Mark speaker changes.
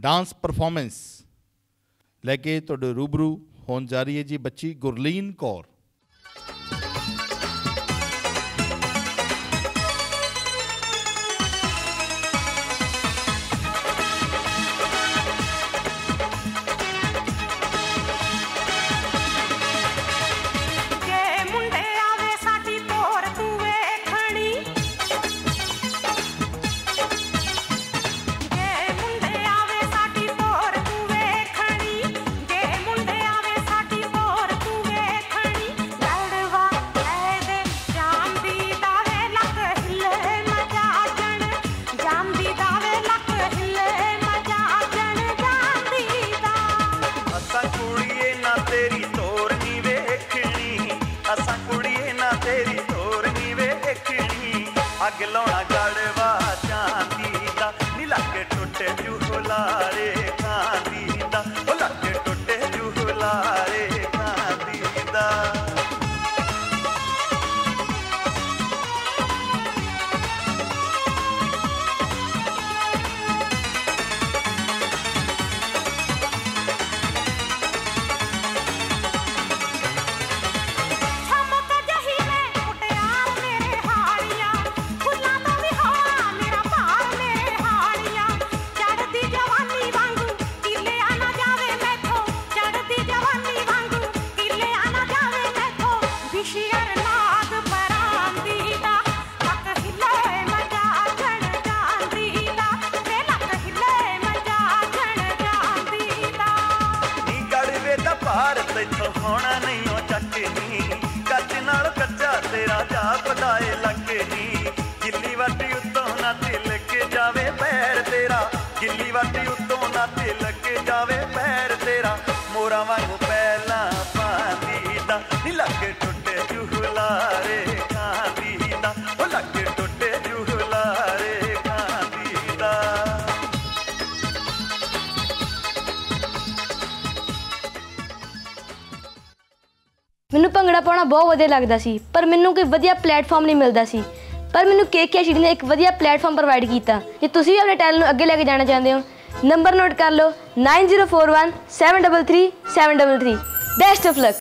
Speaker 1: Dance performance ਲੈ ਕੇ ਤੁਹਾਡੇ ਰੂਬਰੂ ਹੋਣ ਜਾ ਰਹੀ ਹੈ ਜੀ ਬੱਚੀ ਗੁਰਲੀਨ ਕੌਰ।
Speaker 2: ਅੱਗ ਲਾਉਣਾ ਗੜਵਾ
Speaker 3: ਭਾਰ
Speaker 2: ਤੈਥੋਂ ਹੋਣਾ ਨਹੀਂ ਉਹ ਚੱਕਣੀ। ਕੱਚ ਨਾਲ ਕੱਚਾ ਤੇਰਾ ਜਾ ਪਦਾਏ ਲੱਗੇ ਨੀ। ਗਿੱਲੀ ਵਾਟੀ ਉੱਤੋਂ ਨਾ ਤਿਲਕ ਜਾਵੇ ਪੈਰ ਤੇਰਾ। ਗਿੱਲੀ ਵਾਟੀ ਉੱਤੋਂ ਨਾ ਤਿਲਕ ਜਾਵੇ ਪੈਰ ਤੇਰਾ। ਮੋਰਾ ਵਾਂਗੂ ਪੈਰ
Speaker 4: ਮੈਨੂੰ ਭੰਗੜਾ ਪਾਉਣਾ ਬਹੁਤ ਵਧੀਆ ਲੱਗਦਾ ਸੀ, ਪਰ ਮੈਨੂੰ ਕੋਈ ਵਧੀਆ ਪਲੇਟਫਾਰਮ ਨਹੀਂ ਮਿਲਦਾ ਸੀ। ਪਰ ਮੈਨੂੰ ਕੇਕੇ ਸ਼ੀਰੀ ਨੇ ਇੱਕ ਵਧੀਆ ਪਲੇਟਫਾਰਮ ਪ੍ਰੋਵਾਈਡ ਕੀਤਾ। ਜੇ ਤੁਸੀਂ ਵੀ ਆਪਣੇ ਟੈਲੈਂਟ ਨੂੰ ਅੱਗੇ ਲੈ ਕੇ ਜਾਣਾ ਚਾਹੁੰਦੇ ਹੋ ਨੰਬਰ ਨੋਟ ਕਰ ਲਓ 9041 733 733 ਬੈਸਟ ਆਫ ਲੱਕ